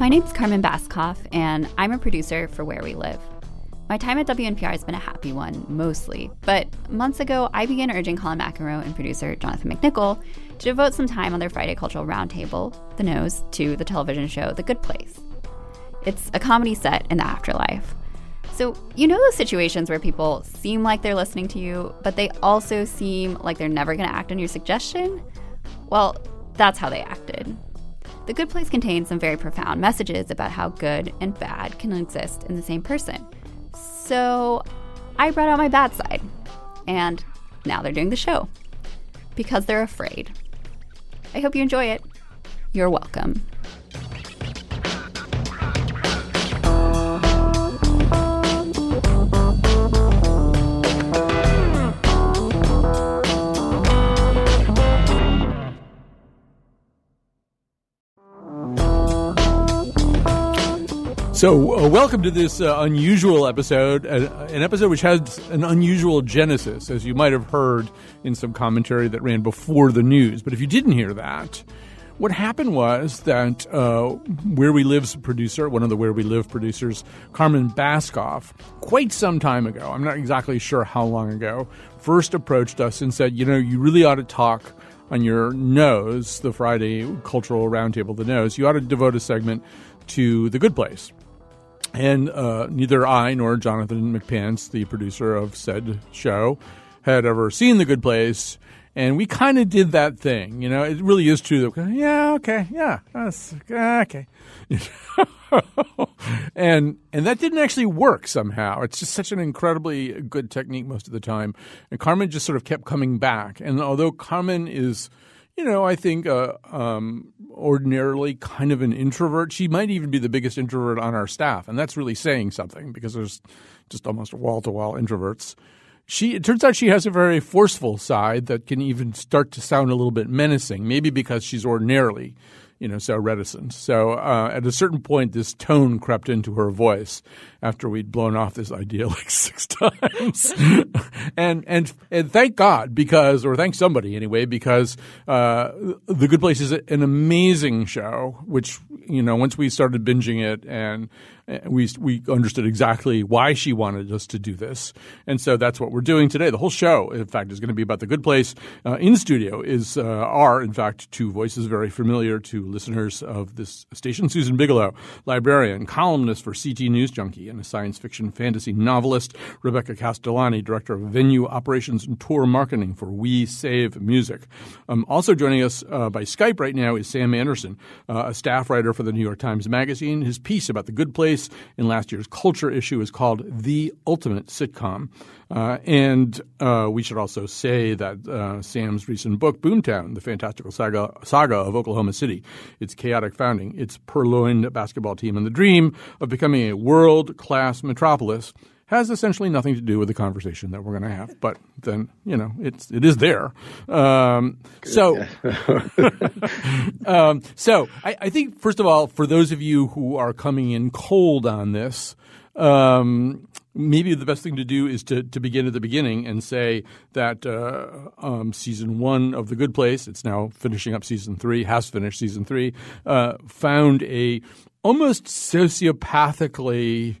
My name's Carmen Baskauf, and I'm a producer for Where We Live. My time at WNPR has been a happy one, mostly, but months ago, I began urging Colin McEnroe and producer Jonathan McNicol to devote some time on their Friday Cultural Roundtable, The Nose, to the television show The Good Place. It's a comedy set in the afterlife. So, you know those situations where people seem like they're listening to you, but they also seem like they're never going to act on your suggestion? Well, that's how they acted. The Good Place contains some very profound messages about how good and bad can exist in the same person. So I brought out my bad side. And now they're doing the show because they're afraid. I hope you enjoy it. You're welcome. So, uh, welcome to this uh, unusual episode, uh, an episode which has an unusual genesis, as you might have heard in some commentary that ran before the news. But if you didn't hear that, what happened was that uh, Where We Live's producer, one of the Where We Live producers, Carmen Baskauf, quite some time ago, I'm not exactly sure how long ago, first approached us and said, you know, you really ought to talk on your nose, the Friday Cultural Roundtable, the nose, you ought to devote a segment to The Good Place and uh, neither I nor Jonathan McPants, the producer of said show, had ever seen The Good Place. And we kind of did that thing, you know. It really is true that, yeah, okay, yeah, that's okay, and and that didn't actually work somehow. It's just such an incredibly good technique most of the time. And Carmen just sort of kept coming back. And although Carmen is you know, I think uh, um, ordinarily kind of an introvert. She might even be the biggest introvert on our staff, and that's really saying something because there's just almost wall to wall introverts. She it turns out she has a very forceful side that can even start to sound a little bit menacing, maybe because she's ordinarily you know, so reticent. So uh, at a certain point, this tone crept into her voice after we'd blown off this idea like six times. and, and, and thank God because, or thank somebody anyway, because uh, The Good Place is an amazing show, which, you know, once we started binging it and we we understood exactly why she wanted us to do this, and so that's what we're doing today. The whole show, in fact, is going to be about the good place. Uh, in studio is uh, are in fact two voices very familiar to listeners of this station: Susan Bigelow, librarian, columnist for CT News Junkie, and a science fiction fantasy novelist; Rebecca Castellani, director of venue operations and tour marketing for We Save Music. Um, also joining us uh, by Skype right now is Sam Anderson, uh, a staff writer for the New York Times Magazine. His piece about the good place in last year's Culture issue is called The Ultimate Sitcom. Uh, and uh, we should also say that uh, Sam's recent book, Boomtown, the fantastical saga, saga of Oklahoma City, its chaotic founding, its purloined basketball team, and the dream of becoming a world class metropolis has essentially nothing to do with the conversation that we're going to have. But then, you know, it's it is there. Um, so, um, so I, I, think first of all, for those of you who are coming in cold on this. Um, maybe the best thing to do is to, to begin at the beginning and say that uh, um, season one of The Good Place, it's now finishing up season three, has finished season three, uh, found a almost sociopathically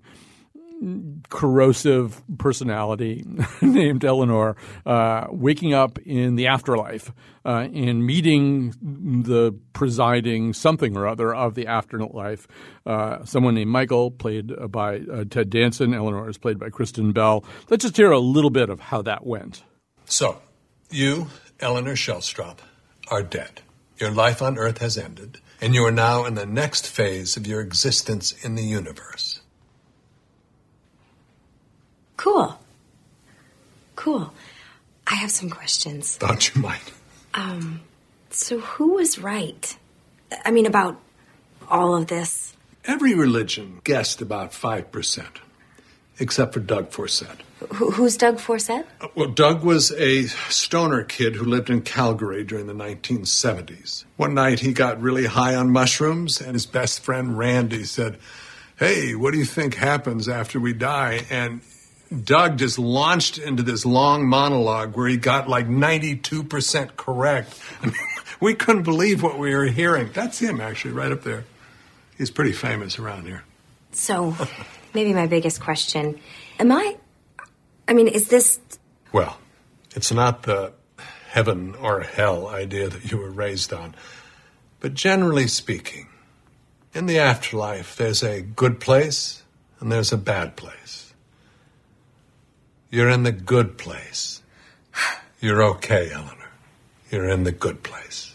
corrosive personality named Eleanor uh, waking up in the afterlife uh, and meeting the presiding something or other of the afterlife. Uh, someone named Michael, played by uh, Ted Danson. Eleanor is played by Kristen Bell. Let's just hear a little bit of how that went. So, you, Eleanor Shellstrop, are dead. Your life on Earth has ended, and you are now in the next phase of your existence in the universe. Cool. Cool. I have some questions. Thought you might. Um, so who was right? I mean, about all of this? Every religion guessed about 5%, except for Doug Forcett. who's Doug Forcett? Uh, well, Doug was a stoner kid who lived in Calgary during the 1970s. One night he got really high on mushrooms, and his best friend Randy said, Hey, what do you think happens after we die? And Doug just launched into this long monologue where he got like 92% correct. I mean, we couldn't believe what we were hearing. That's him, actually, right up there. He's pretty famous around here. So, maybe my biggest question Am I. I mean, is this. Well, it's not the heaven or hell idea that you were raised on. But generally speaking, in the afterlife, there's a good place and there's a bad place. You're in the good place. You're okay, Eleanor. You're in the good place.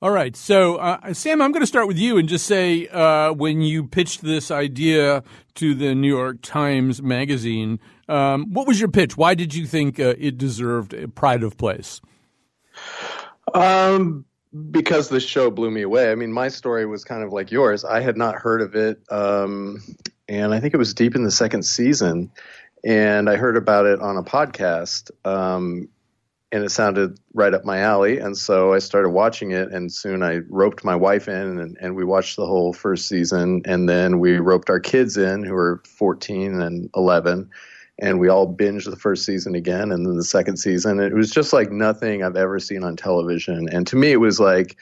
All right. So, uh, Sam, I'm going to start with you and just say uh, when you pitched this idea to the New York Times Magazine, um, what was your pitch? Why did you think uh, it deserved a pride of place? Um, because the show blew me away. I mean, my story was kind of like yours. I had not heard of it, um, and I think it was deep in the second season, and I heard about it on a podcast. Um, and it sounded right up my alley. And so I started watching it, and soon I roped my wife in, and, and we watched the whole first season. And then we roped our kids in, who were 14 and 11, and we all binged the first season again, and then the second season. It was just like nothing I've ever seen on television. And to me, it was like,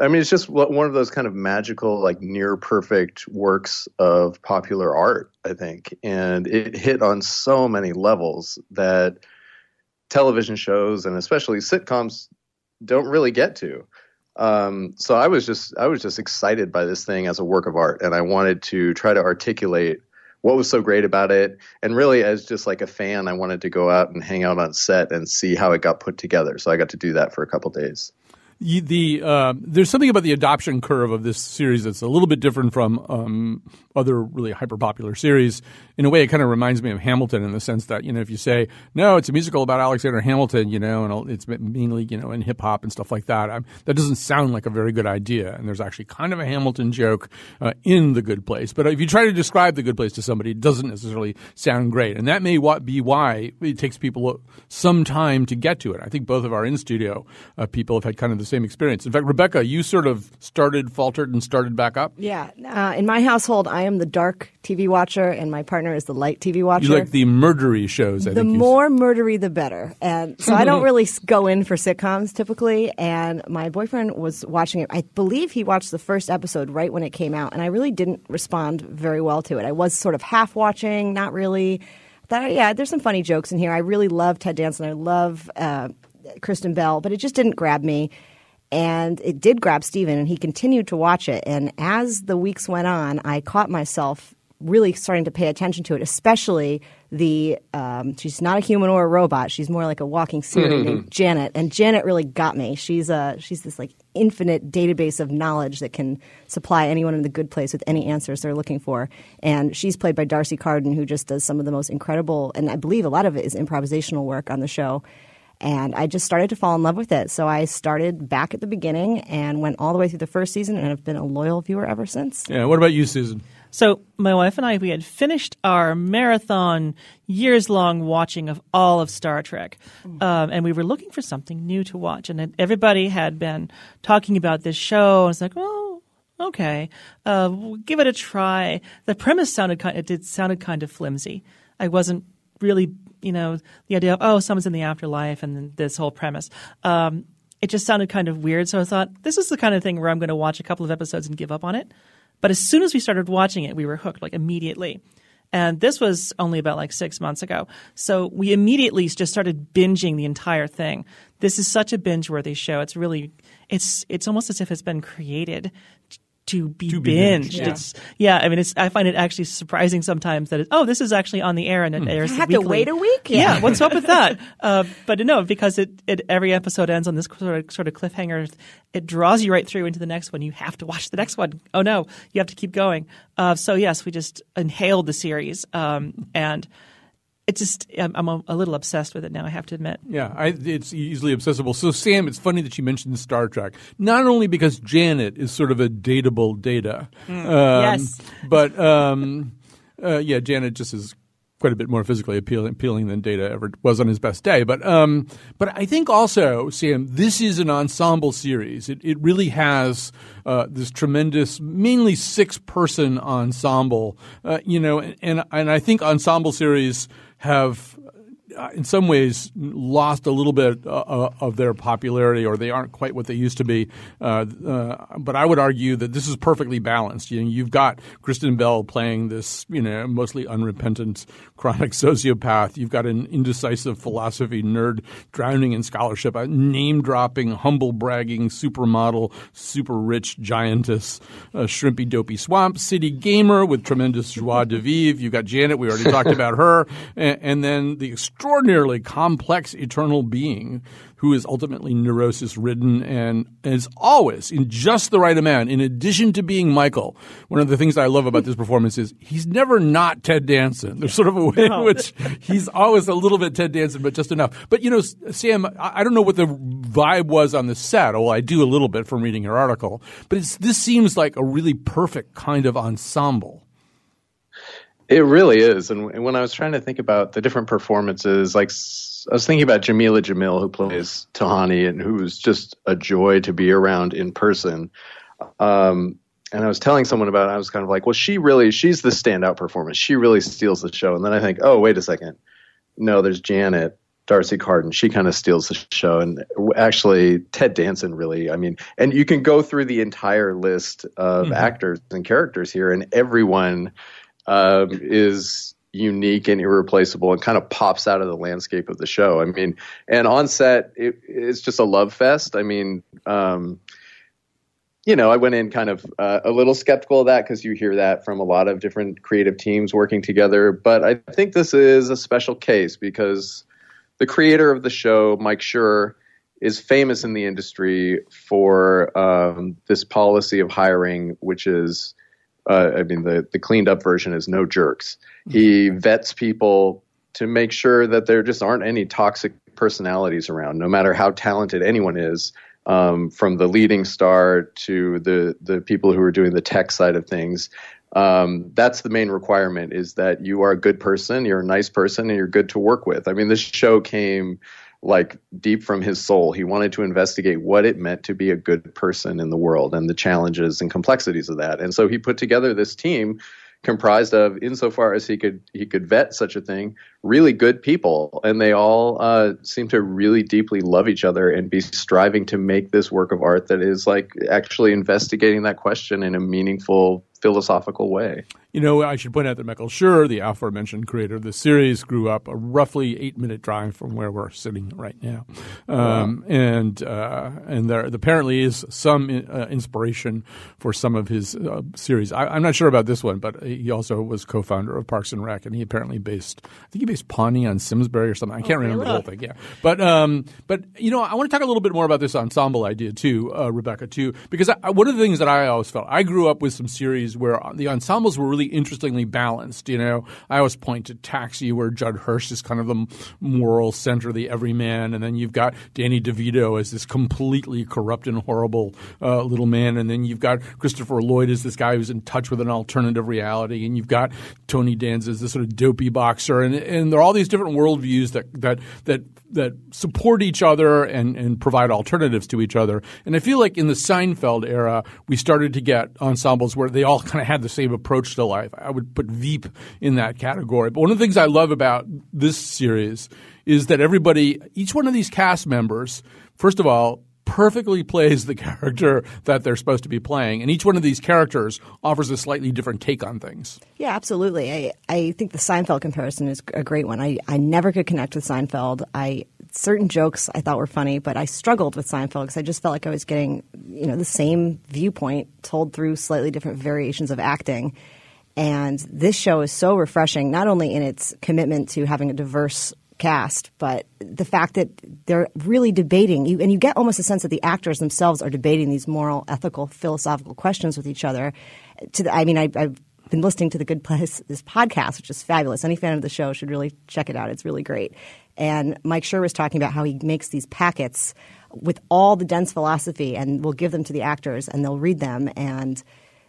I mean, it's just one of those kind of magical, like near perfect works of popular art, I think. And it hit on so many levels that television shows and especially sitcoms don't really get to. Um, so I was just I was just excited by this thing as a work of art, and I wanted to try to articulate what was so great about it. And really, as just like a fan, I wanted to go out and hang out on set and see how it got put together. So I got to do that for a couple days the uh, there's something about the adoption curve of this series that's a little bit different from um, other really hyper popular series. In a way, it kind of reminds me of Hamilton in the sense that you know if you say no, it's a musical about Alexander Hamilton, you know, and it's mainly you know in hip hop and stuff like that. I'm, that doesn't sound like a very good idea. And there's actually kind of a Hamilton joke uh, in The Good Place. But if you try to describe The Good Place to somebody, it doesn't necessarily sound great. And that may be why it takes people some time to get to it. I think both of our in studio uh, people have had kind of the same experience. In fact, Rebecca, you sort of started, faltered, and started back up. Yeah. Uh, in my household, I am the dark TV watcher, and my partner is the light TV watcher. You like the murdery shows. I the more murdery, the better. And so I don't really go in for sitcoms typically. And my boyfriend was watching it. I believe he watched the first episode right when it came out, and I really didn't respond very well to it. I was sort of half watching, not really. Thought, yeah, there's some funny jokes in here. I really love Ted Danson. I love uh, Kristen Bell, but it just didn't grab me. And it did grab Steven, and he continued to watch it. And as the weeks went on, I caught myself really starting to pay attention to it, especially the um, she's not a human or a robot. She's more like a walking Siri mm-hmm. named Janet, and Janet really got me. She's a she's this like infinite database of knowledge that can supply anyone in the good place with any answers they're looking for. And she's played by D'Arcy Carden, who just does some of the most incredible, and I believe a lot of it is improvisational work on the show. And I just started to fall in love with it. So I started back at the beginning and went all the way through the first season and I've been a loyal viewer ever since. Yeah. What about you, Susan? So my wife and I, we had finished our marathon, years long watching of all of Star Trek, um, and we were looking for something new to watch. And everybody had been talking about this show. And it's like, oh, okay, uh, we'll give it a try. The premise sounded kind, it did sounded kind of flimsy. I wasn't really you know, the idea of, oh, someone's in the afterlife and this whole premise. Um, it just sounded kind of weird. So I thought, this is the kind of thing where I'm going to watch a couple of episodes and give up on it. But as soon as we started watching it, we were hooked, like immediately. And this was only about like six months ago. So we immediately just started binging the entire thing. This is such a binge worthy show. It's really, it's, it's almost as if it's been created to be to binged. Be yeah. It's yeah. I mean, it's I find it actually surprising sometimes that it, oh, this is actually on the air and it hmm. airs. I have weekly. to wait a week. Yeah, yeah what's up with that? Uh, but no, because it, it every episode ends on this sort of sort of cliffhanger. It draws you right through into the next one. You have to watch the next one. Oh no, you have to keep going. Uh, so yes, we just inhaled the series um, and it's just I'm, a, a, little obsessed with it now. I have to admit. Yeah, I, it's easily accessible. So Sam, it's funny that you mentioned Star Trek. Not only because Janet is sort of a dateable data, mm, um, yes, but um, uh, yeah, Janet just is quite a bit more physically appealing, appealing than Data ever was on his best day. But um, but I think also, Sam, this is an ensemble series. It it really has uh, this tremendous, mainly six person ensemble. Uh, you know, and and I think ensemble series have in some ways lost a little bit uh, uh, of their popularity, or they aren't quite what they used to be. Uh, uh, but I would argue that this is perfectly balanced. You know, you've got Kristen Bell playing this, you know, mostly unrepentant chronic sociopath. You've got an indecisive philosophy nerd drowning in scholarship, a name dropping, humble bragging supermodel, super rich giantess, a shrimpy dopey swamp city gamer with tremendous joie de vivre. You've got Janet. We already talked about her, and, and then the extraordinarily complex eternal being who is ultimately neurosis ridden and is always in just the right amount. In addition to being Michael, one of the things I love about this performance is he's never not Ted Danson. There's sort of a way in which he's always a little bit Ted Danson, but just enough. But you know, Sam, I don't know what the vibe was on the set. Well, I do a little bit from reading your article, but this seems like a really perfect kind of ensemble. It really is. And when I was trying to think about the different performances, like I was thinking about Jamila Jamil, who plays Tahani, and who's just a joy to be around in person. Um, and I was telling someone about it. I was kind of like, well, she really, she's the standout performance. She really steals the show. And then I think, oh, wait a second. No, there's Janet, D'Arcy Carden. She kind of steals the show. And actually, Ted Danson really, I mean, and you can go through the entire list of mm-hmm. actors and characters here, and everyone um, is unique and irreplaceable and kind of pops out of the landscape of the show. I mean, and on set, it, it's just a love fest. I mean, um, you know, I went in kind of uh, a little skeptical of that because you hear that from a lot of different creative teams working together. But I think this is a special case because the creator of the show, Mike Schur, is famous in the industry for um, this policy of hiring, which is uh, I mean, the, the cleaned up version is no jerks. He vets people to make sure that there just aren't any toxic personalities around, no matter how talented anyone is, um, from the leading star to the the people who are doing the tech side of things. Um, that's the main requirement: is that you are a good person, you're a nice person, and you're good to work with. I mean, this show came like deep from his soul. He wanted to investigate what it meant to be a good person in the world and the challenges and complexities of that. And so he put together this team comprised of, insofar as he could he could vet such a thing, really good people, and they all uh, seem to really deeply love each other and be striving to make this work of art that is like actually investigating that question in a meaningful philosophical way. You know, I should point out that Michael Schur, the aforementioned creator of the series, grew up a roughly eight minute drive from where we're sitting right now. Um, wow. And uh, and there apparently is some uh, inspiration for some of his uh, series. I, am not sure about this one, but he also was co founder of Parks and Rec, and he apparently based, I think he based Pawnee on Simsbury or something. I can't oh, remember really? the whole thing. Yeah. But, um, but, you know, I want to talk a little bit more about this ensemble idea too, uh, Rebecca, too, because I, one of the things that I always felt, I grew up with some series where the ensembles were really really interestingly balanced. You know, I always point to Taxi, where Judd Hirsch is kind of the moral center, the everyman, and then you've got Danny DeVito as this completely corrupt and horrible uh, little man, and then you've got Christopher Lloyd as this guy who's in touch with an alternative reality, and you've got Tony Danza as this sort of dopey boxer, and and there are all these different worldviews that that that that support each other and, and provide alternatives to each other. And I feel like in the Seinfeld era, we started to get ensembles where they all kind of had the same approach to life. I would put Veep in that category. But one of the things I love about this series is that everybody, each one of these cast members, first of all, perfectly plays the character that they're supposed to be playing. And each one of these characters offers a slightly different take on things. Yeah, absolutely. I, I think the Seinfeld comparison is a great one. I, I never could connect with Seinfeld. I certain jokes I thought were funny, but I struggled with Seinfeld because I just felt like I was getting, you know, the same viewpoint told through slightly different variations of acting. And this show is so refreshing, not only in its commitment to having a diverse cast, but the fact that they're really debating you, and you get almost a sense that the actors themselves are debating these moral, ethical, philosophical questions with each other. To the, I mean, I, have been listening to the Good Place this podcast, which is fabulous. Any fan of the show should really check it out. It's really great. And Mike Schur was talking about how he makes these packets with all the dense philosophy, and will give them to the actors, and they'll read them, and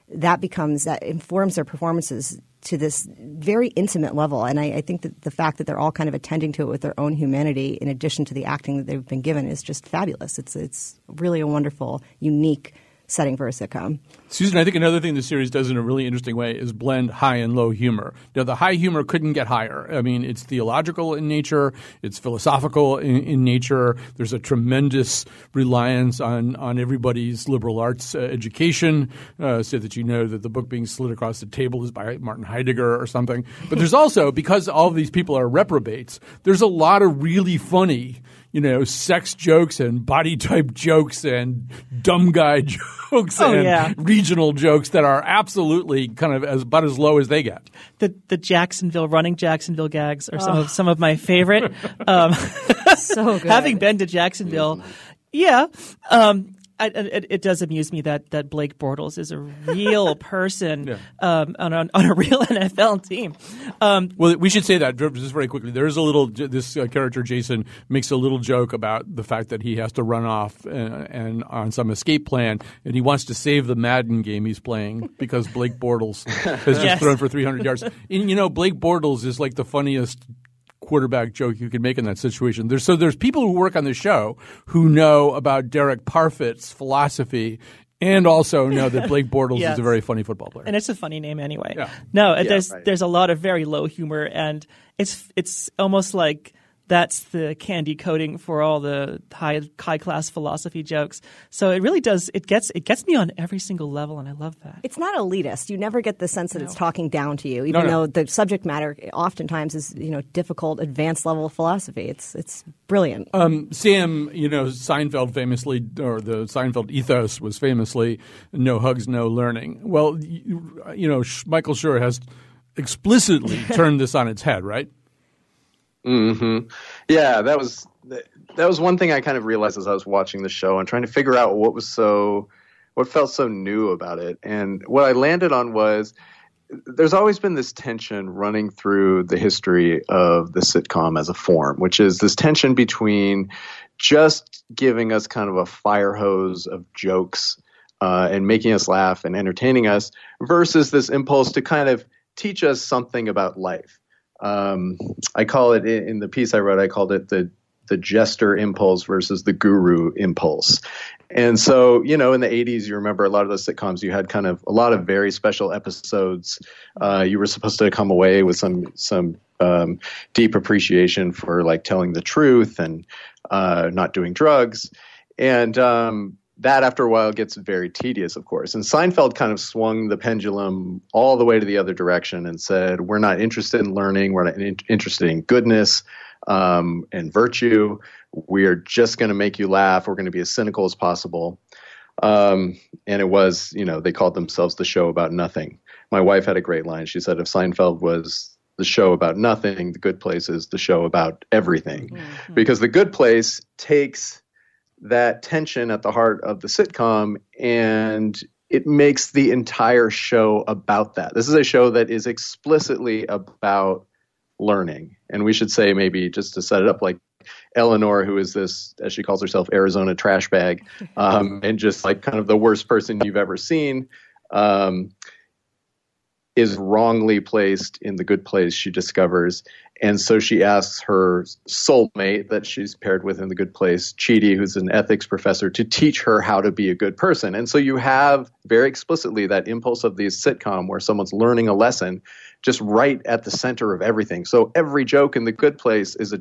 that becomes that informs their performances to this very intimate level. And I, I, think that the fact that they're all kind of attending to it with their own humanity, in addition to the acting that they've been given, is just fabulous. It's it's really a wonderful, unique setting for a sitcom. Susan, I think another thing the series does in a really interesting way is blend high and low humor. Now, the high humor couldn't get higher. I mean, it's theological in nature, it's philosophical in, in nature. There's a tremendous reliance on on everybody's liberal arts uh, education, uh, so that you know that the book being slid across the table is by Martin Heidegger or something. But there's also because all of these people are reprobates. There's a lot of really funny you know, sex jokes and body type jokes and dumb guy jokes Oh, and yeah. regional jokes that are absolutely kind of as about as low as they get. The the Jacksonville running Jacksonville gags are some of some of my favorite. Um, So good. having been to Jacksonville, yeah. Um, I, it, it does amuse me that, that Blake Bortles is a real person Yeah. um, on, a, on a real NFL team. Um, Well, we should say that just very quickly. There's a little this uh, character Jason makes a little joke about the fact that he has to run off uh, and on some escape plan, and he wants to save the Madden game he's playing because Blake Bortles has just Yes. thrown for 300 yards. And you know, Blake Bortles is like the funniest quarterback joke you could make in that situation. There's so there's people who work on the show who know about Derek Parfit's philosophy. And also know that Blake Bortles Yes. is a very funny football player. and it's a funny name anyway. Yeah. No, uh, there's right. there's a lot of very low humor, and it's it's almost like that's the candy coating for all the high high class philosophy jokes. So it really does it gets it gets me on every single level, and I love that. It's not elitist. You never get the sense that it's talking down to you, even no. though the subject matter oftentimes is you know difficult, advanced level philosophy. It's it's brilliant. Um, Sam, you know, Seinfeld famously, or the Seinfeld ethos was famously no hugs, no learning. Well, you, you know, Michael Schur has explicitly turned this on its head, right? Hmm Yeah, that was that was one thing I kind of realized as I was watching the show and trying to figure out what was so what felt so new about it. And what I landed on was there's always been this tension running through the history of the sitcom as a form, which is this tension between just giving us kind of a fire hose of jokes uh, and making us laugh and entertaining us versus this impulse to kind of teach us something about life. Um, I call it in the piece I wrote. I called it the the jester impulse versus the guru impulse. And so, you know, in the 80s, you remember a lot of those sitcoms, you had kind of a lot of very special episodes. Uh, you were supposed to come away with some, some um, deep appreciation for like telling the truth and uh, not doing drugs. And um, that after a while gets very tedious, of course. And Seinfeld kind of swung the pendulum all the way to the other direction and said, we're not interested in learning, we're not in- interested in goodness um, and virtue. We are just going to make you laugh. We're going to be as cynical as possible. Um, and it was, you know, they called themselves the show about nothing. My wife had a great line. She said, if Seinfeld was the show about nothing, The Good Place is the show about everything. Because The Good Place takes that tension at the heart of the sitcom and it makes the entire show about that. This is a show that is explicitly about learning. And we should say, maybe just to set it up, like Eleanor, who is this, as she calls herself, Arizona trash bag, um, and just like kind of the worst person you've ever seen, um, is wrongly placed in the good place she discovers. And so she asks her soulmate that she's paired with in the good place, Chidi, who's an ethics professor, to teach her how to be a good person. And so you have very explicitly that impulse of the sitcom where someone's learning a lesson just right at the center of everything. So every joke in the good place is a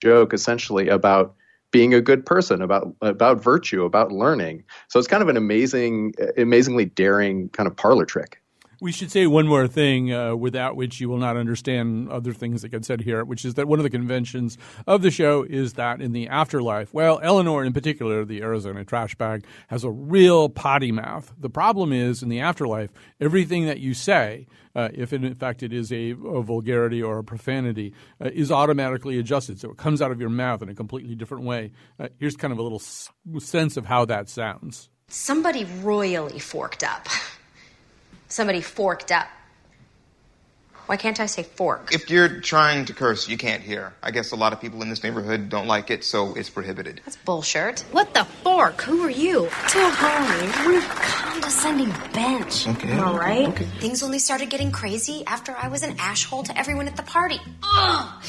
joke essentially about being a good person, about about virtue, about learning. So it's kind of an amazing, amazingly daring kind of parlor trick. We should say one more thing, uh, without which you will not understand other things that get said here, which is that one of the conventions of the show is that in the afterlife, well, Eleanor in particular, the Arizona trash bag, has a real potty mouth. The problem is in the afterlife, everything that you say, uh, if in fact it is a, a vulgarity or a profanity, uh, is automatically adjusted. So it comes out of your mouth in a completely different way. Uh, here's kind of a little s- sense of how that sounds. Somebody royally forked up. Somebody forked up. Why can't I say fork? If you're trying to curse, you can't hear. I guess a lot of people in this neighborhood don't like it, so it's prohibited. That's bullshit. What the fork? Who are you? Too high. Rude, condescending bench. Okay. All right. Okay. Things only started getting crazy after I was an ashhole to everyone at the party. Ugh!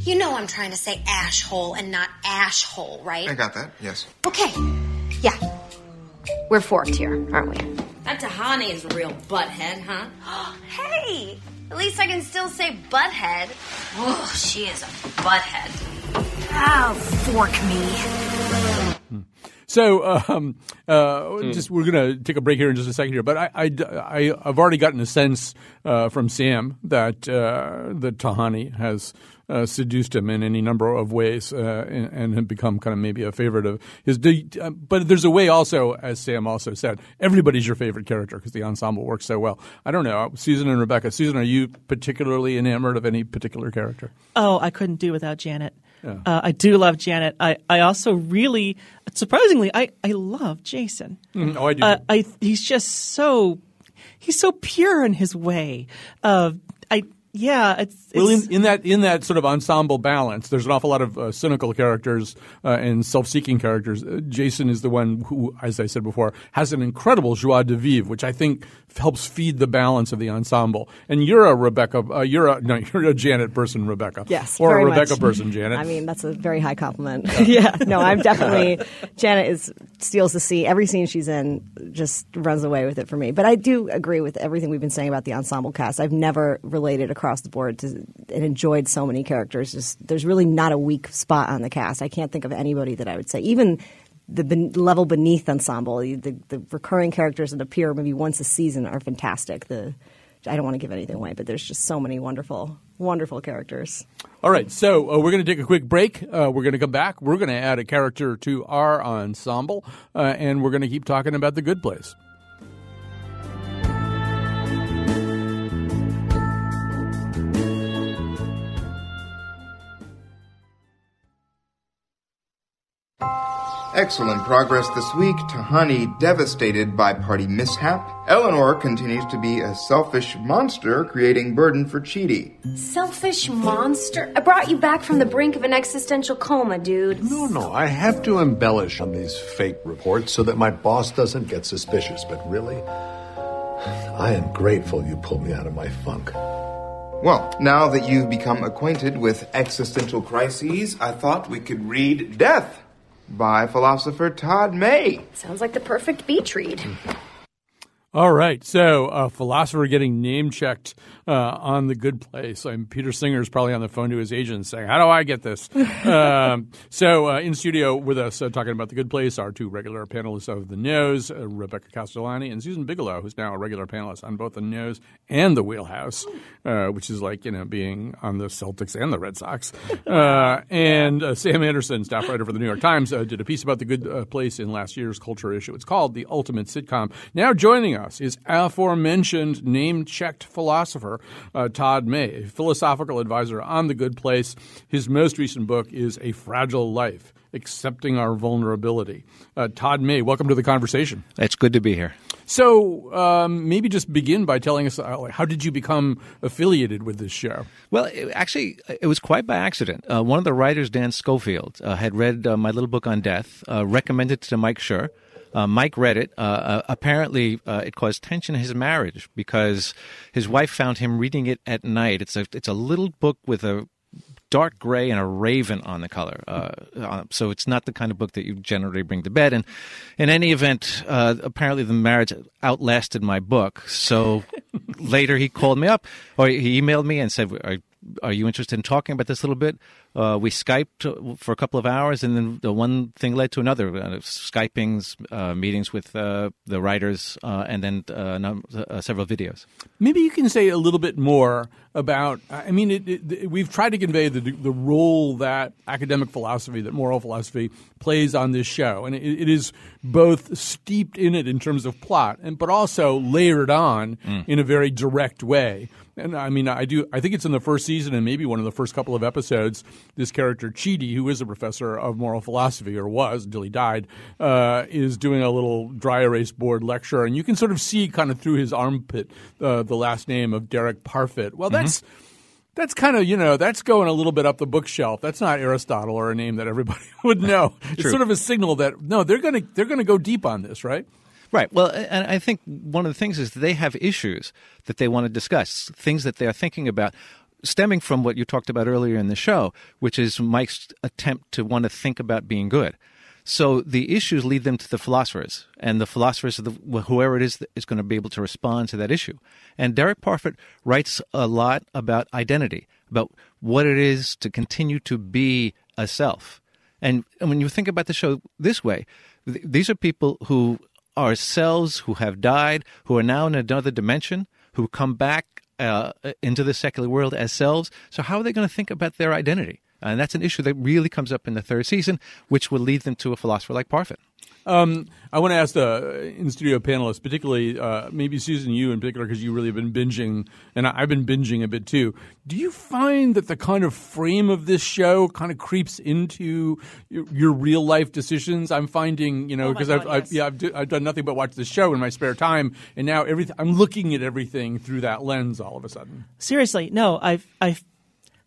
You know I'm trying to say ashhole and not ashhole, right? I got that, yes. Okay. Yeah. We're forked here, aren't we? That Tahani is a real butthead, huh? Hey, at least I can still say butthead. Oh, she is a butthead. Ow, fork me. So, um, uh, just we're going to take a break here in just a second here, but I, I, I, have already gotten a sense uh, from Sam that uh, that Tahani has uh, seduced him in any number of ways uh, and, and have become kind of maybe a favorite of his. Uh, but there's a way also, as Sam also said, everybody's your favorite character because the ensemble works so well. I don't know, Susan and Rebecca. Susan, are you particularly enamored of any particular character? Oh, I couldn't do without Janet. Yeah. Uh, I do love Janet. I, I also really, surprisingly, I, I love Jason. Mm-hmm. Oh, I do. Uh, I, he's just so, he's so pure in his way. Uh, I yeah, it's, it's well in, in, that in that sort of ensemble balance. There's an awful lot of uh, cynical characters uh, and self-seeking characters. Uh, Jason is the one who, as I said before, has an incredible joie de vivre, which I think helps feed the balance of the ensemble. And you're a Rebecca, uh, you're a no, you're a Janet person, Rebecca. Yes, or a Rebecca much. person, Janet. I mean, that's a very high compliment. yeah, no, I'm definitely Janet is steals the scene. Every scene she's in just runs away with it for me. But I do agree with everything we've been saying about the ensemble cast. I've never related a across the board to, and enjoyed so many characters. Just, there's really not a weak spot on the cast. I can't think of anybody that I would say even the ben- level beneath ensemble. The, the recurring characters that appear maybe once a season are fantastic. The I don't want to give anything away, but there's just so many wonderful, wonderful characters. All right, so uh, we're going to take a quick break. Uh, we're going to come back. We're going to add a character to our ensemble, uh, and we're going to keep talking about the good place. Excellent progress this week. Tahani devastated by party mishap. Eleanor continues to be a selfish monster, creating burden for Chidi. Selfish monster? I brought you back from the brink of an existential coma, dude. No, no, I have to embellish on these fake reports so that my boss doesn't get suspicious. But really, I am grateful you pulled me out of my funk. Well, now that you've become acquainted with existential crises, I thought we could read Death by philosopher Todd May. Sounds like the perfect beach read. All right. So, a philosopher getting name checked uh, on the good place. I'm Peter Singer is probably on the phone to his agent saying, "How do I get this?" um, so, uh, in studio with us uh, talking about the good place are two regular panelists of the Nose, uh, Rebecca Castellani and Susan Bigelow, who's now a regular panelist on both the Nose and the Wheelhouse, uh, which is like you know being on the Celtics and the Red Sox. Uh, and Sam Anderson, staff writer for the New York Times, did a piece about the good place in last year's culture issue. It's called "The Ultimate Sitcom." Now joining us is aforementioned name-checked philosopher uh, Todd May, a philosophical advisor on The Good Place. His most recent book is A Fragile Life Accepting Our Vulnerability. Uh, Todd May, welcome to the conversation. It's good to be here. So, um, maybe just begin by telling us uh, how did you become affiliated with this show? Well, it, actually, it was quite by accident. Uh, one of the writers, Dan Schofield, uh, had read uh, my little book on death, uh, recommended it to Mike Schur. Uh, Mike read it. Uh, uh, apparently, uh, it caused tension in his marriage because his wife found him reading it at night. It's a it's a little book with a dark gray and a raven on the color. Uh, uh, so it's not the kind of book that you generally bring to bed. And in any event, uh, apparently the marriage outlasted my book. So later he called me up or he emailed me and said, are, are you interested in talking about this a little bit? Uh, we Skyped for a couple of hours, and then the one thing led to another. Uh, Skypings, uh, meetings with uh, the writers, uh, and then uh, several videos. Maybe you can say a little bit more about. I mean, it, it, we've tried to convey the the role that academic philosophy, that moral philosophy, plays on this show, and it, it is both steeped in it in terms of plot, and but also layered on mm. in a very direct way. And I mean, I do. I think it's in the first season and maybe one of the first couple of episodes. This character Chidi, who is a professor of moral philosophy or was until he died, uh, is doing a little dry erase board lecture, and you can sort of see kind of through his armpit uh, the last name of Derek Parfit. Well, that's. Mm-hmm. That's kind of, you know, that's going a little bit up the bookshelf. That's not Aristotle or a name that everybody would know. it's sort of a signal that no, they're going to they're going to go deep on this, right? Right. Well, and I think one of the things is they have issues that they want to discuss, things that they're thinking about stemming from what you talked about earlier in the show, which is Mike's attempt to want to think about being good. So the issues lead them to the philosophers, and the philosophers, the, whoever it is, is going to be able to respond to that issue. And Derek Parfit writes a lot about identity, about what it is to continue to be a self. And, and when you think about the show this way, th- these are people who are selves who have died, who are now in another dimension, who come back uh, into the secular world as selves. So how are they going to think about their identity? And that's an issue that really comes up in the third season, which will lead them to a philosopher like Parfit. Um, I want to ask the in studio panelists, particularly uh, maybe Susan, you in particular, because you really have been binging, and I've been binging a bit too. Do you find that the kind of frame of this show kind of creeps into your, your real life decisions? I'm finding, you know, because oh I've, I've, yes. yeah, I've, do, I've done nothing but watch the show in my spare time, and now everything I'm looking at everything through that lens all of a sudden. Seriously, no, I've, I've,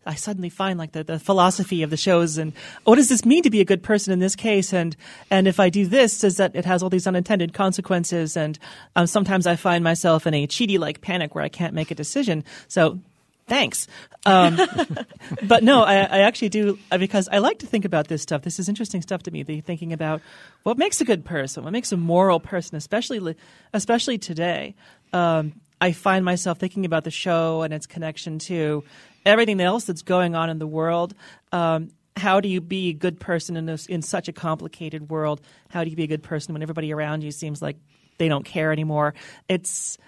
I suddenly find like the, the philosophy of the shows and what does this mean to be a good person in this case? And, and if I do this, does that it has all these unintended consequences? And um, sometimes I find myself in a Chidi like panic where I can't make a decision. So thanks. Um, but no, I, I actually do uh, because I like to think about this stuff. This is interesting stuff to me. The thinking about what makes a good person, what makes a moral person, especially especially today. Um, I find myself thinking about the show and its connection to everything else that's going on in the world. Um, how do you be a good person in this in such a complicated world? How do you be a good person when everybody around you seems like they don't care anymore? It's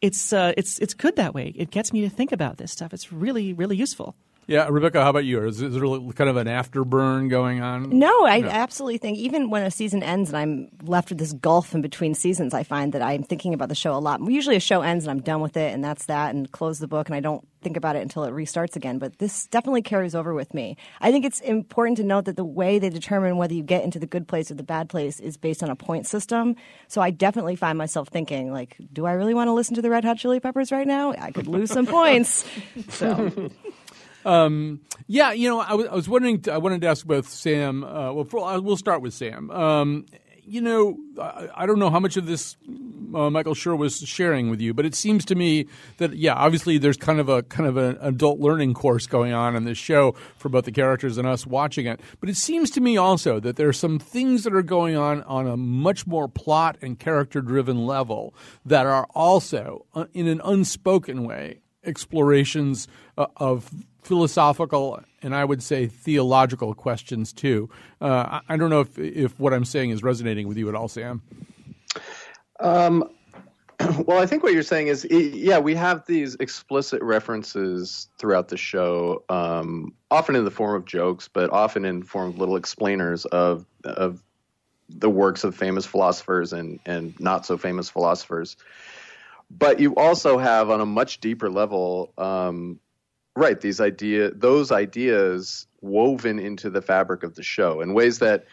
it's uh, it's it's good that way. It gets me to think about this stuff. It's really really useful. Yeah, Rebecca, how about you? Is, is there kind of an afterburn going on? No, I absolutely think even when a season ends and I'm left with this gulf in between seasons, I find that I'm thinking about the show a lot. Usually a show ends and I'm done with it and that's that and close the book and I don't think about it until it restarts again. But this definitely carries over with me. I think it's important to note that the way they determine whether you get into the good place or the bad place is based on a point system. So I definitely find myself thinking, like, do I really want to listen to the Red Hot Chili Peppers right now? I could lose some points. So Um, yeah, you know, I was, I was wondering. I wanted to ask both Sam. Uh, well, for, uh, we'll start with Sam. Um, you know, I, I don't know how much of this uh, Michael Schur was sharing with you, but it seems to me that yeah, obviously there's kind of a kind of an adult learning course going on in this show for both the characters and us watching it. But it seems to me also that there are some things that are going on on a much more plot and character driven level that are also, uh, in an unspoken way, explorations uh, of philosophical and I would say theological questions too. Uh, I, don't know if if what I'm saying is resonating with you at all, Sam. Um, well, I think what you're saying is, yeah, we have these explicit references throughout the show, um, often in the form of jokes, but often in form of little explainers of of the works of famous philosophers and and not so famous philosophers. But you also have, on a much deeper level, um, right? These idea, those ideas woven into the fabric of the show in ways that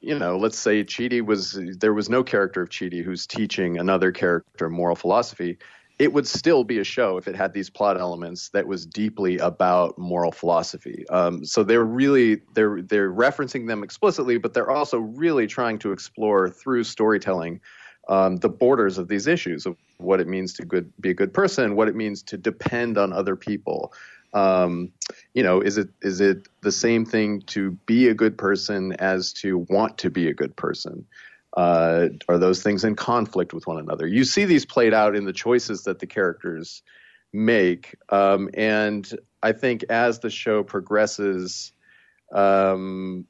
you know, let's say Chidi was there was no character of Chidi who's teaching another character moral philosophy. It would still be a show if it had these plot elements that was deeply about moral philosophy. Um, so they're really they're they're referencing them explicitly, but they're also really trying to explore through storytelling um, the borders of these issues of what it means to good be a good person, what it means to depend on other people. Um, you know, is it is it the same thing to be a good person as to want to be a good person? Uh, are those things in conflict with one another? You see these played out in the choices that the characters make, um, and I think as the show progresses, um,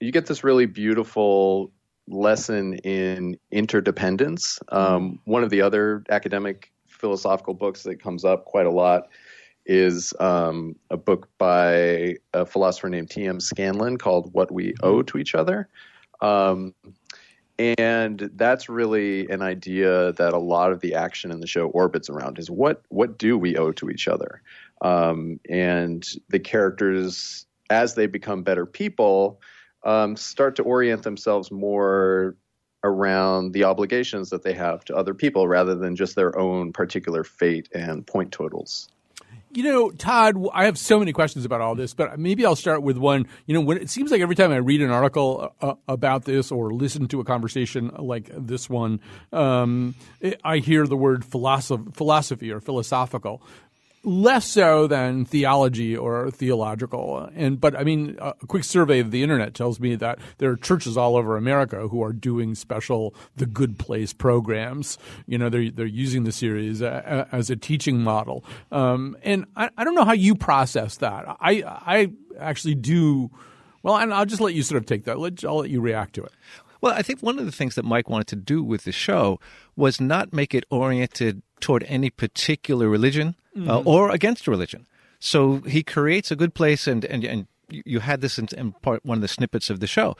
you get this really beautiful lesson in interdependence. Um, one of the other academic philosophical books that comes up quite a lot is um, a book by a philosopher named T.M. Scanlon called What We Owe to Each Other. Um, and that's really an idea that a lot of the action in the show orbits around is what what do we owe to each other um, and the characters as they become better people um, start to orient themselves more around the obligations that they have to other people rather than just their own particular fate and point totals You know, Todd, I have so many questions about all this, but maybe I'll start with one. You know, when it seems like every time I read an article uh, about this or listen to a conversation like this one, um, I hear the word philosoph- philosophy or philosophical. Less so than theology or theological. And but I mean, a quick survey of the internet tells me that there are churches all over America who are doing special the Good Place programs. You know, they're they're using the series as a teaching model. Um, and I, I don't know how you process that. I I actually do. Well, and I'll just let you sort of take that. I'll let you react to it. Well, I think one of the things that Mike wanted to do with the show was not make it oriented toward any particular religion uh, mm-hmm. uh, or against religion. So he creates a good place, and and, and you had this in, in part one of the snippets of the show,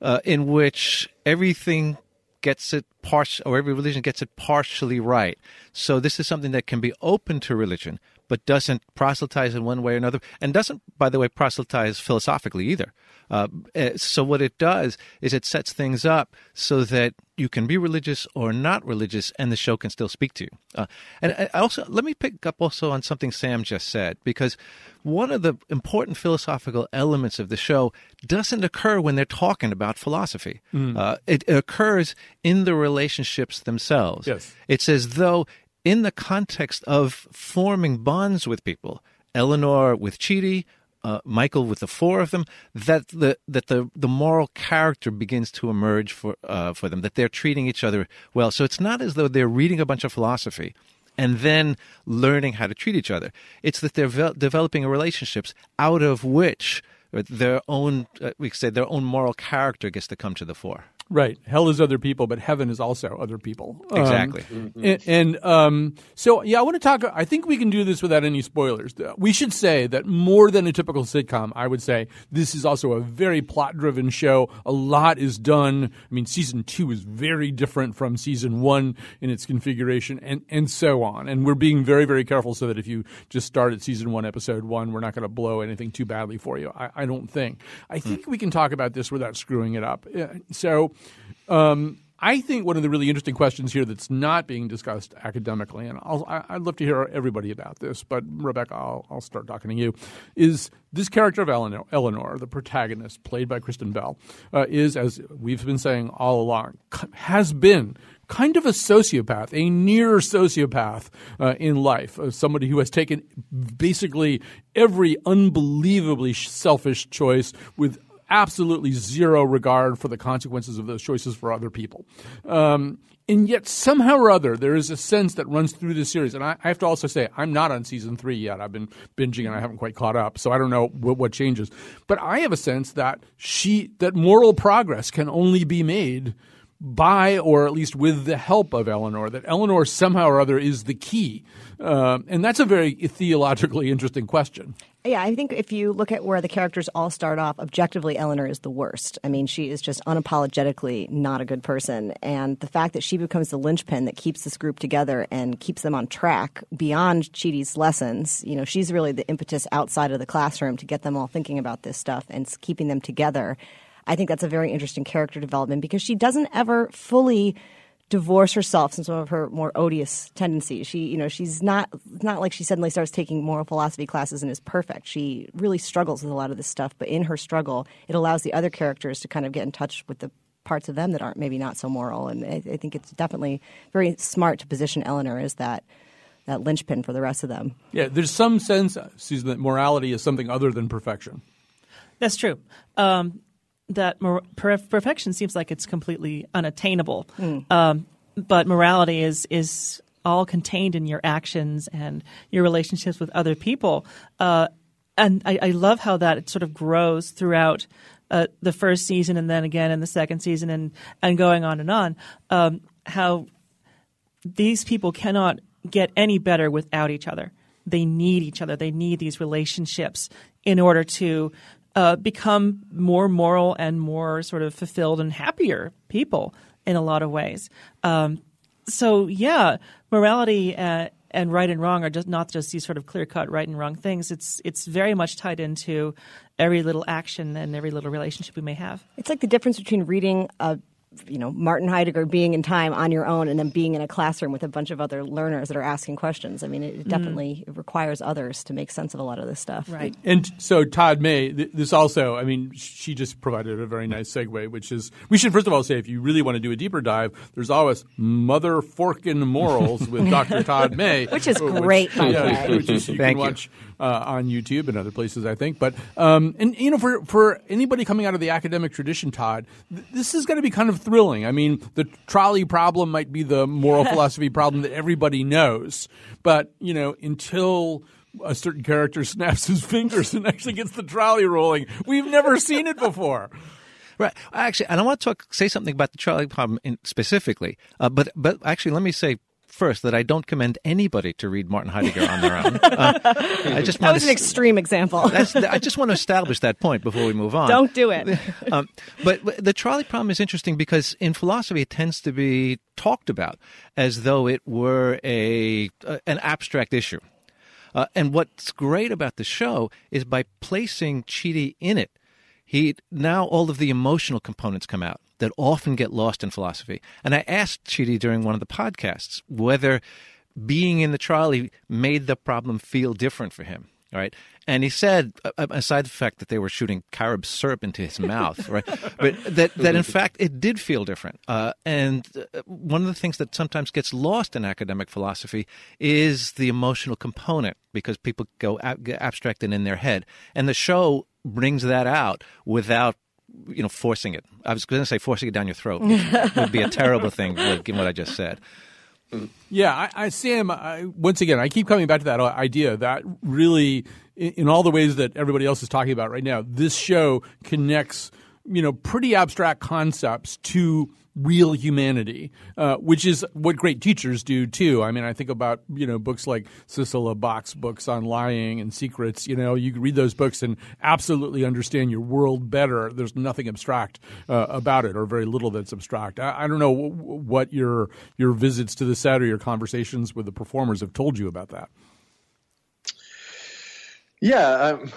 uh, in which everything gets it partial, or every religion gets it partially right. So this is something that can be open to religion, but doesn't proselytize in one way or another, and doesn't, by the way, proselytize philosophically either. Uh, eh, so what it does is it sets things up so that you can be religious or not religious, and the show can still speak to you. Uh, and I also let me pick up also on something Sam just said because one of the important philosophical elements of the show doesn't occur when they're talking about philosophy. Mm. Uh, it occurs in the relationships themselves. Yes. It's as though in the context of forming bonds with people, Eleanor with Chidi, uh, Michael with the four of them, that the that the the moral character begins to emerge for uh, for them. That they're treating each other well. So it's not as though they're reading a bunch of philosophy and then learning how to treat each other. It's that they're ve- developing relationships out of which their own uh, we say their own moral character gets to come to the fore. Right. Hell is other people, but heaven is also other people. Exactly. Um, and, and um, so, yeah, I want to talk. I think we can do this without any spoilers. We should say that more than a typical sitcom, I would say this is also a very plot driven show. A lot is done. I mean, season two is very different from season one in its configuration and, and so on. And we're being very, very careful so that if you just start at season one, episode one, we're not going to blow anything too badly for you. I, I don't think. I think mm. we can talk about this without screwing it up. So, um, I think one of the really interesting questions here that's not being discussed academically, and I'll, I'd love to hear everybody about this, but Rebecca, I'll, I'll start talking to you, is this character of Eleanor, Eleanor the protagonist, played by Kristen Bell, uh, is, as we've been saying all along, has been kind of a sociopath, a near sociopath uh, in life, uh, somebody who has taken basically every unbelievably selfish choice with absolutely zero regard for the consequences of those choices for other people. Um, and yet, somehow or other, there is a sense that runs through this series. And I, I, have to also say, I'm not on season three yet. I've been binging and I haven't quite caught up, so I don't know what, what changes. But I have a sense that she that moral progress can only be made by or at least with the help of Eleanor, that Eleanor somehow or other is the key. Uh, and that's a very theologically interesting question. Yeah, I think if you look at where the characters all start off, objectively, Eleanor is the worst. I mean, she is just unapologetically not a good person. And the fact that she becomes the linchpin that keeps this group together and keeps them on track beyond Chidi's lessons, you know, she's really the impetus outside of the classroom to get them all thinking about this stuff and keeping them together. I think that's a very interesting character development because she doesn't ever fully divorce herself from some of her more odious tendencies. She, you know, she's not not like she suddenly starts taking moral philosophy classes and is perfect. She really struggles with a lot of this stuff, but in her struggle, it allows the other characters to kind of get in touch with the parts of them that aren't maybe not so moral. And I, I think it's definitely very smart to position Eleanor as that that linchpin for the rest of them. Yeah, there's some sense, Susan, that morality is something other than perfection. That's true. Um, that perfection seems like it's completely unattainable. Mm. Um, but morality is is all contained in your actions and your relationships with other people. Uh, and I, I, love how that sort of grows throughout uh, the first season and then again in the second season and, and going on and on. Um, how these people cannot get any better without each other. They need each other. They need these relationships in order to uh, become more moral and more sort of fulfilled and happier people in a lot of ways. Um, so yeah, morality uh, and right and wrong are just not just these sort of clear cut right and wrong things. It's it's very much tied into every little action and every little relationship we may have. It's like the difference between reading a you know Martin Heidegger being and time on your own and then being in a classroom with a bunch of other learners that are asking questions. I mean, it Mm-hmm. definitely requires others to make sense of a lot of this stuff. Right. And so Todd May, this also, I mean, she just provided a very nice segue, which is we should first of all say if you really want to do a deeper dive, there's always Mother Forkin Morals with Dr. Todd May, Which is great, by yeah, which is you Thank can you. watch uh, on YouTube and other places, I think. But um, and you know, for for anybody coming out of the academic tradition, Todd, th- this is going to be kind of thrilling. I mean, the trolley problem might be the moral philosophy problem that everybody knows, but you know, until a certain character snaps his fingers and actually gets the trolley rolling, we've never seen it before. Right. Actually, and I want to talk, say something about the trolley problem in, specifically. Uh, but but actually, let me say first that I don't commend anybody to read Martin Heidegger on their own. Uh, I just That was to an extreme example. that's, I just want to establish that point before we move on. Don't do it. um, but but the trolley problem is interesting because in philosophy it tends to be talked about as though it were a uh, an abstract issue. Uh, and what's great about the show is by placing Chidi in it, he now all of the emotional components come out that often get lost in philosophy. And I asked Chidi during one of the podcasts whether being in the trolley made the problem feel different for him. Right. And he said, aside the fact that they were shooting carob syrup into his mouth, right, but that, that in fact it did feel different. Uh, and uh, one of the things that sometimes gets lost in academic philosophy is the emotional component because people go abstracted in their head. And the show brings that out without you know forcing it. I was going to say forcing it down your throat which would be a terrible thing given what I just said. Yeah, I, I Sam. I, once again, I keep coming back to that idea that really, in, in all the ways that everybody else is talking about right now, this show connects, you know, pretty abstract concepts to real humanity, uh, which is what great teachers do too. I mean, I think about you know books like Sissela Bok's books on lying and secrets. You know, you can read those books and absolutely understand your world better. There's nothing abstract uh, about it, or very little that's abstract. I, I don't know w- what your your visits to the set or your conversations with the performers have told you about that. Yeah, um,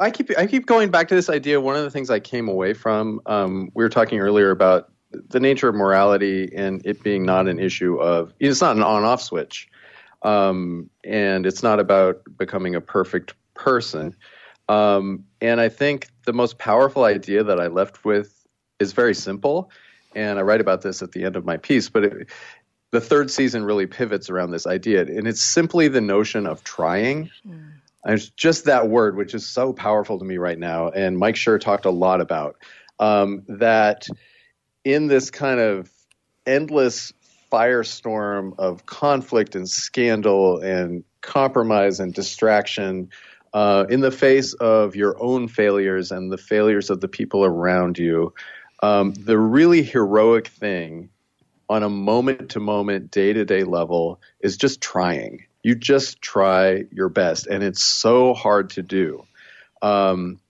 I keep I keep going back to this idea. One of the things I came away from, um, we were talking earlier about the nature of morality and it being not an issue of it's not an on-off switch, um, and it's not about becoming a perfect person. Um, and I think the most powerful idea that I left with is very simple, and I write about this at the end of my piece. But it, the third season really pivots around this idea, and it's simply the notion of trying. And it's just that word, which is so powerful to me right now. And Mike Schur talked a lot about um, that in this kind of endless firestorm of conflict and scandal and compromise and distraction, uh, in the face of your own failures and the failures of the people around you, um, the really heroic thing on a moment to moment, day to day level is just trying. You just try your best, and it's so hard to do. Um,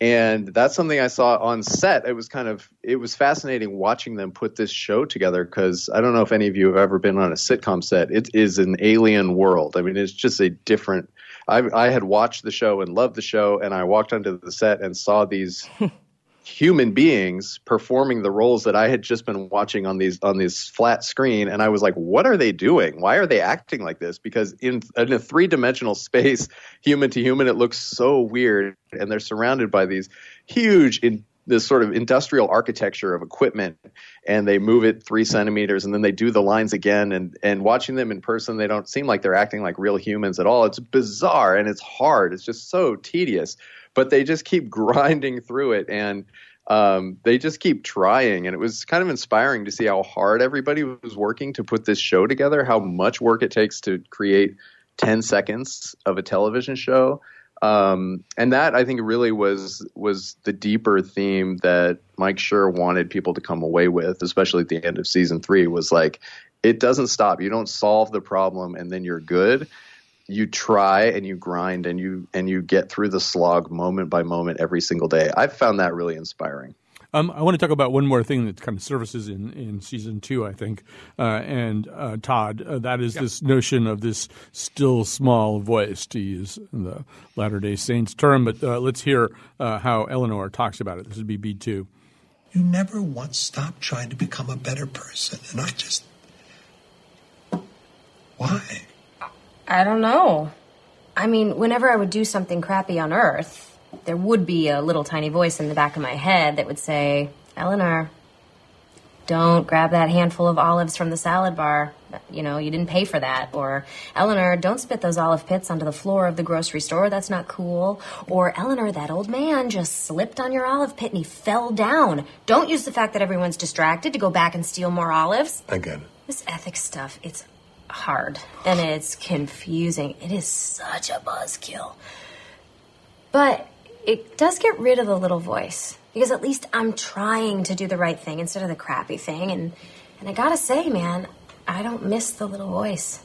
and that's something I saw on set. It was kind of it was fascinating watching them put this show together because I don't know if any of you have ever been on a sitcom set. It is an alien world. I mean, it's just a different. I, I had watched the show and loved the show, and I walked onto the set and saw these human beings performing the roles that I had just been watching on these on this flat screen, and I was like, "What are they doing? Why are they acting like this?" Because in in a three dimensional space, human to human, it looks so weird, and they're surrounded by these huge in this sort of industrial architecture of equipment and they move it three centimeters and then they do the lines again and and watching them in person they don't seem like they're acting like real humans at all it's bizarre and it's hard it's just so tedious but they just keep grinding through it and um, they just keep trying and it was kind of inspiring to see how hard everybody was working to put this show together how much work it takes to create 10 seconds of a television show um, and that I think really was was the deeper theme that Mike Schur wanted people to come away with, especially at the end of season three, was like it doesn't stop. You don't solve the problem and then you're good. You try and you grind and you and you get through the slog moment by moment every single day. I've found that really inspiring. Um, I want to talk about one more thing that kind of surfaces in, in season two, I think, uh, and uh, Todd, uh, that is this notion of this still small voice, to use the Latter day Saints term. But uh, let's hear uh, how Eleanor talks about it. This would be B2. You never once stop trying to become a better person. And I just. Why? I don't know. I mean, whenever I would do something crappy on Earth, there would be a little tiny voice in the back of my head that would say, Eleanor, don't grab that handful of olives from the salad bar. You know, you didn't pay for that. Or, Eleanor, don't spit those olive pits onto the floor of the grocery store. That's not cool. Or, Eleanor, that old man just slipped on your olive pit and he fell down. Don't use the fact that everyone's distracted to go back and steal more olives. I get it. This ethics stuff, it's hard and it's confusing. It is such a buzzkill. But it does get rid of the little voice because at least I'm trying to do the right thing instead of the crappy thing. And and I gotta say, man, I don't miss the little voice.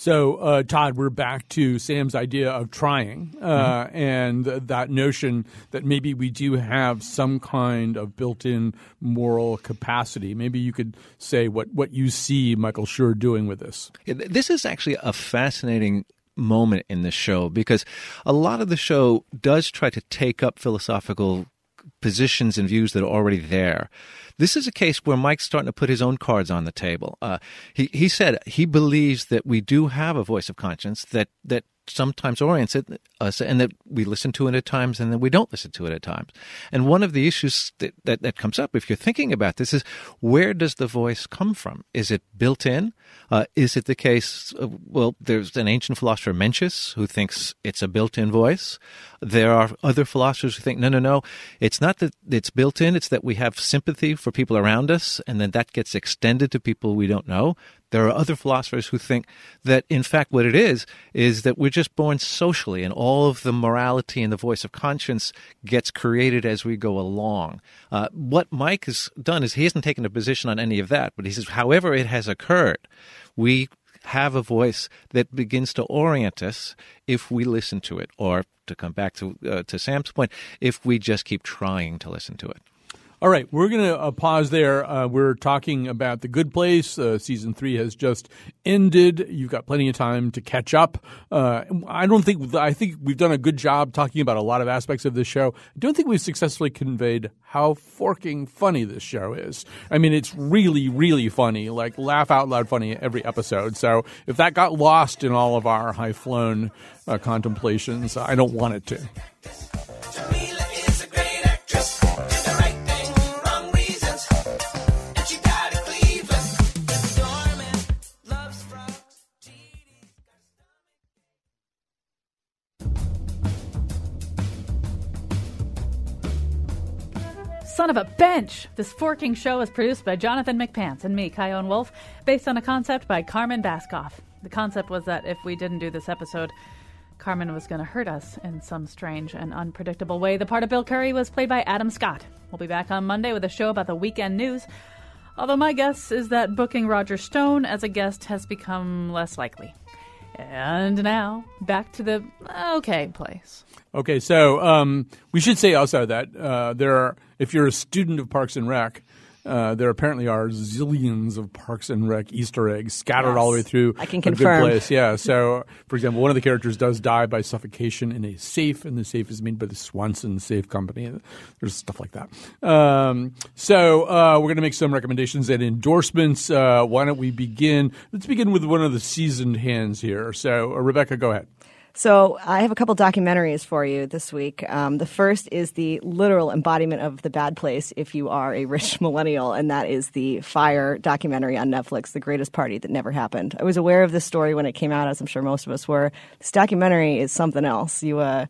So, uh, Todd, we're back to Sam's idea of trying uh, Mm-hmm. and that notion that maybe we do have some kind of built in moral capacity. Maybe you could say what, what you see Michael Schur doing with this. This is actually a fascinating moment in the show because a lot of the show does try to take up philosophical positions and views that are already there. This is a case where Mike's starting to put his own cards on the table. Uh, he he said he believes that we do have a voice of conscience that that sometimes orients it, us and that we listen to it at times and then we don't listen to it at times. And one of the issues that, that, that comes up if you're thinking about this is where does the voice come from? Is it built in? Uh, is it the case? Of, well, there's an ancient philosopher, Mencius, who thinks it's a built in voice. There are other philosophers who think, no, no, no, it's not that it's built in, it's that we have sympathy for people around us and then that gets extended to people we don't know. There are other philosophers who think that, in fact, what it is, is that we're just born socially and all of the morality and the voice of conscience gets created as we go along. Uh, what Mike has done is he hasn't taken a position on any of that, but he says, however it has occurred, we have a voice that begins to orient us if we listen to it, or to come back to uh, to Sam's point, if we just keep trying to listen to it. All right, we're going to uh, pause there. Uh, we're talking about The Good Place. Uh, season three has just ended. You've got plenty of time to catch up. Uh, I don't think I think we've done a good job talking about a lot of aspects of this show. I don't think we've successfully conveyed how forking funny this show is. I mean, it's really, really funny, like laugh out loud funny every episode. So if that got lost in all of our high flown uh, contemplations, I don't want it to. Son of a bench! This forking show is produced by Jonathan McPants and me, Chion Wolf, based on a concept by Carmen Baskauf. The concept was that if we didn't do this episode, Carmen was going to hurt us in some strange and unpredictable way. The part of Bill Curry was played by Adam Scott. We'll be back on Monday with a show about the weekend news. Although my guess is that booking Roger Stone as a guest has become less likely. And now, back to the okay place. Okay, so um, we should say also that uh, there are, if you're a student of Parks and Rec, uh, there apparently are zillions of Parks and Rec Easter eggs scattered all the way through. I can confirm. place. Yeah. So, for example, one of the characters does die by suffocation in a safe, and the safe is made by the Swanson Safe Company. There's stuff like that. Um, so, uh, we're going to make some recommendations and endorsements. Uh, why don't we begin? Let's begin with one of the seasoned hands here. So, uh, Rebecca, go ahead. So I have a couple documentaries for you this week. Um, the first is the literal embodiment of the bad place if you are a rich millennial, and that is the Fyre documentary on Netflix, The Greatest Party That Never Happened. I was aware of this story when it came out, as I'm sure most of us were. This documentary is something else. You uh,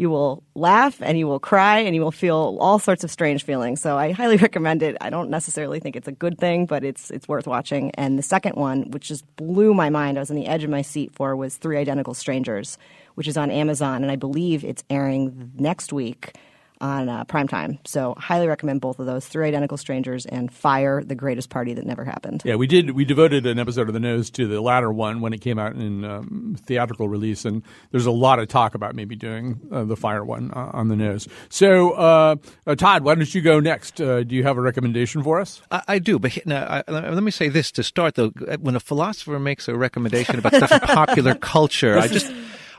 you will laugh and you will cry and you will feel all sorts of strange feelings. So I highly recommend it. I don't necessarily think it's a good thing, but it's it's worth watching. And the second one, which just blew my mind, I was on the edge of my seat for, was Three Identical Strangers, which is on Amazon, and I believe it's airing next week on uh, primetime. So highly recommend both of those: Three Identical Strangers and Fyre: The Greatest Party That Never Happened. Yeah, we did. We devoted an episode of the nose to the latter one when it came out in um, theatrical release, and there's a lot of talk about maybe doing uh, the Fyre one uh, on the nose. So, uh, uh, Todd, why don't you go next? Uh, do you have a recommendation for us? I, I do, but now, I, let me say this to start though. When a philosopher makes a recommendation about stuff in popular culture, I just.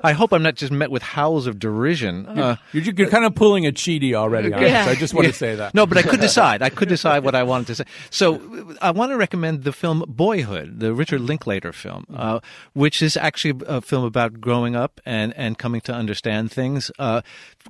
I hope I'm not just met with howls of derision. Uh, You're, you're kind of pulling a Chidi already Yeah. I just want Yeah. to say that. No, but I could decide. I could decide what I wanted to say. So I want to recommend the film Boyhood, the Richard Linklater film, uh, which is actually a film about growing up and, and coming to understand things. Uh,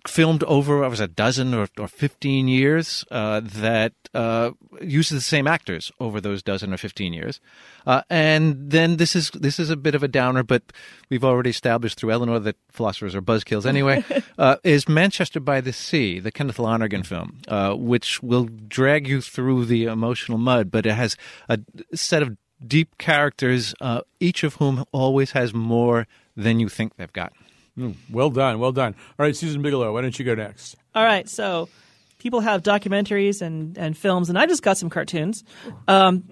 filmed over, I was a dozen or, or 15 years uh, that uh, uses the same actors over those dozen or 15 years. Uh, and then this is this is a bit of a downer, but we've already established through Eleanor that philosophers are buzzkills anyway. uh, is Manchester by the Sea, the Kenneth Lonergan film, uh, which will drag you through the emotional mud, but it has a set of deep characters, uh, each of whom always has more than you think they've got. Mm, well done, well done. All right, Susan Bigelow, why don't you go next? All right, so people have documentaries and, and films, and I just got some cartoons. Um,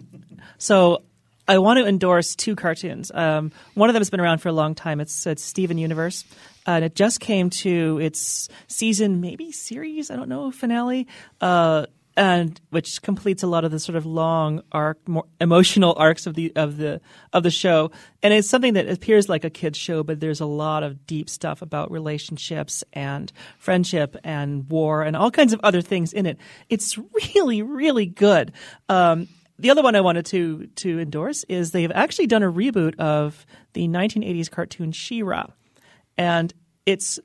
so I want to endorse two cartoons. Um, one of them has been around for a long time. It's, it's Steven Universe, and it just came to its season, maybe series, I don't know, finale. Uh, and which completes a lot of the sort of long arc, emotional arcs of the of the of the show. And it's something that appears like a kids show, but there's a lot of deep stuff about relationships and friendship and war and all kinds of other things in it. It's really, really good. Um, the other one I wanted to to endorse is they've actually done a reboot of the 1980s cartoon She-Ra, and it's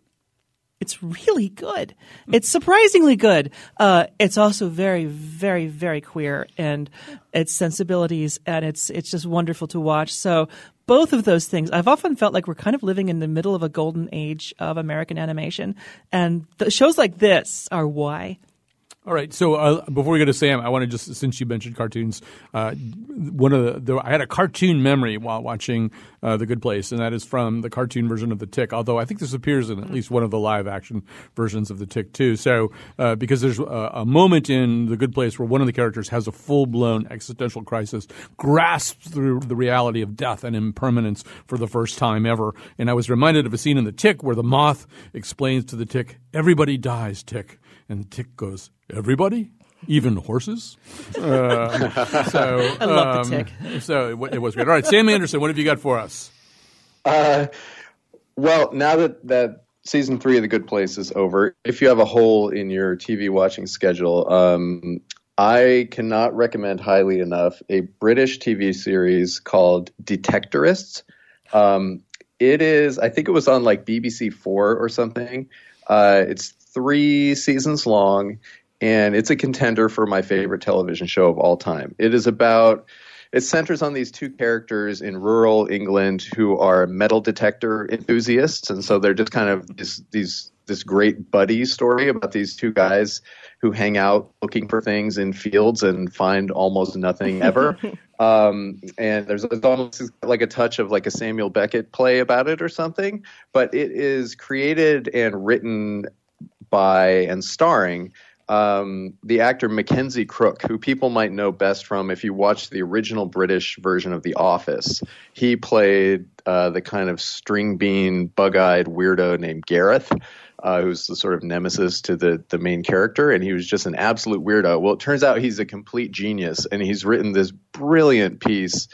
it's really good. It's surprisingly good. Uh, it's also very, very, very queer and its sensibilities, and it's it's just wonderful to watch. So both of those things, I've often felt like we're kind of living in the middle of a golden age of American animation, and shows like this are why. All right. So uh, before we go to Sam, I want to just since you mentioned cartoons, uh, one of the, the I had a cartoon memory while watching uh, The Good Place, and that is from the cartoon version of The Tick. Although I think this appears in at least one of the live action versions of The Tick too. So uh, because there's a, a moment in The Good Place where one of the characters has a full blown existential crisis, grasps through the reality of death and impermanence for the first time ever, and I was reminded of a scene in The Tick where the moth explains to the Tick, "Everybody dies, Tick," and the Tick goes. Everybody, even horses. Uh, so I love the um, tick. So it, it was great. All right, Sam Anderson, what have you got for us? Uh, well, now that that season three of The Good Place is over, if you have a hole in your TV watching schedule, um, I cannot recommend highly enough a British TV series called Detectorists. Um, it is, I think it was on like BBC Four or something. Uh, it's three seasons long, and it's a contender for my favorite television show of all time. It is about it centers on these two characters in rural England who are metal detector enthusiasts, and so they're just kind of this these this great buddy story about these two guys who hang out looking for things in fields and find almost nothing ever. um, and there's almost like a touch of like a Samuel Beckett play about it or something, but it is created and written by and starring um, the actor Mackenzie Crook, who people might know best from if you watch the original British version of The Office. He played uh, the kind of string bean, bug eyed weirdo named Gareth. Uh, who's the sort of nemesis to the the main character, and he was just an absolute weirdo. Well, it turns out he's a complete genius, and he's written this brilliant piece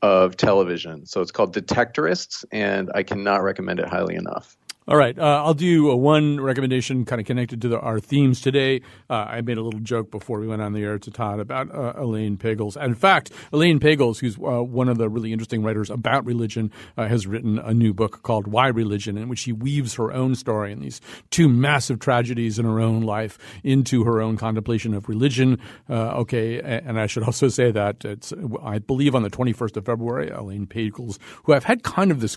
of television. So it's called Detectorists, and I cannot recommend it highly enough. All right, uh, I'll do uh, one recommendation kind of connected to the, our themes today. Uh, I made a little joke before we went on the air to Todd about uh, Elaine Pagels. In fact, Elaine Pagels, who's uh, one of the really interesting writers about religion, uh, has written a new book called Why Religion, in which she weaves her own story and these two massive tragedies in her own life into her own contemplation of religion. Okay, and I should also say that it's, I believe on the 21st of February, Elaine Pagels, who I've had kind of this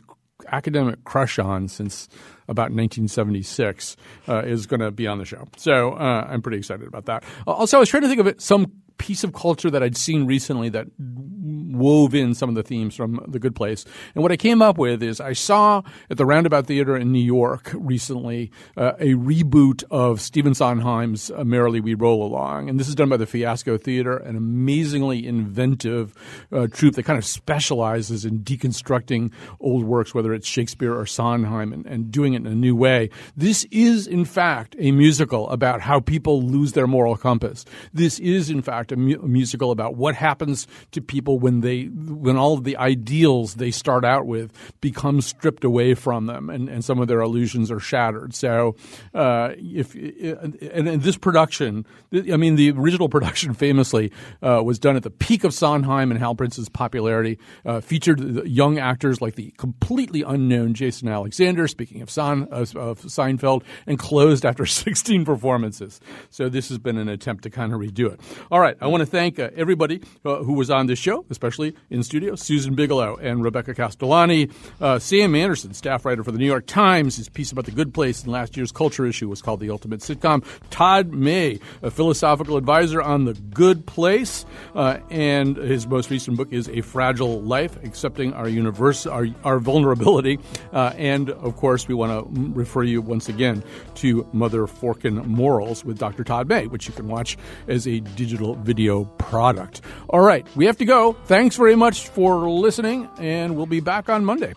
academic crush on since about 1976 uh, is going to be on the show. So uh, I'm pretty excited about that. Also, I was trying to think of it, some piece of culture that I'd seen recently that wove in some of the themes from The Good Place. And what I came up with is I saw at the Roundabout Theater in New York recently uh, a reboot of Stephen Sondheim's uh, Merrily We Roll Along. And this is done by the Fiasco Theater, an amazingly inventive uh, troupe that kind of specializes in deconstructing old works, whether it's Shakespeare or Sondheim, and, and doing it in a new way. This is, in fact, a musical about how people lose their moral compass. This is, in fact, a, mu- musical about what happens to people when they when all of the ideals they start out with become stripped away from them, and, and some of their illusions are shattered. So, uh, if and, and, this production, I mean, the original production famously uh, was done at the peak of Sondheim and Hal Prince's popularity, uh, featured young actors like the completely unknown Jason Alexander. Speaking of, Son, of Seinfeld, and closed after 16 performances. So this has been an attempt to kind of redo it. All right, I want to thank uh, everybody uh, who was on this show, especially in studio, Susan Bigelow and Rebecca Castellani, uh, Sam Anderson, staff writer for the New York Times. His piece about the good place in last year's culture issue was called The Ultimate Sitcom. Todd May, a philosophical advisor on The Good Place, uh, and his most recent book is A Fragile Life, Accepting Our Universe, Our, our Vulnerability. Uh, and, of course, we want to refer you once again to Mother Forkin Morals with Dr. Todd May, which you can watch as a digital video product. All right, we have to go. Thanks very much for listening, and we'll be back on Monday.